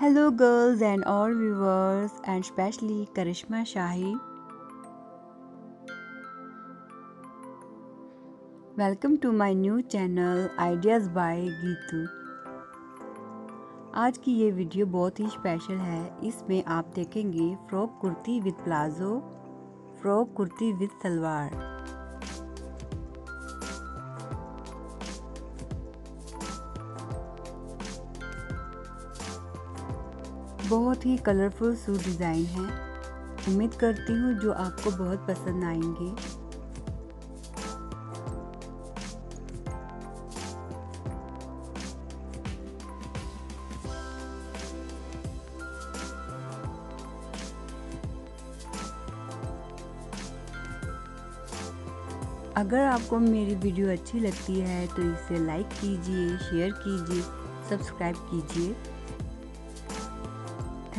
Hello girls and all viewers and specially Karishma Shahi welcome to my new channel ideas by Geetu आज की ये video बहुत ही special है। इसमें आप देखेंगे frock kurti with palazzo frock kurti with salwar. बहुत ही कलरफुल सूट डिज़ाइन है। उम्मीद करती हूँ जो आपको बहुत पसंद आएँगे। अगर आपको मेरी वीडियो अच्छी लगती है तो इसे लाइक कीजिए शेयर कीजिए सब्सक्राइब कीजिए।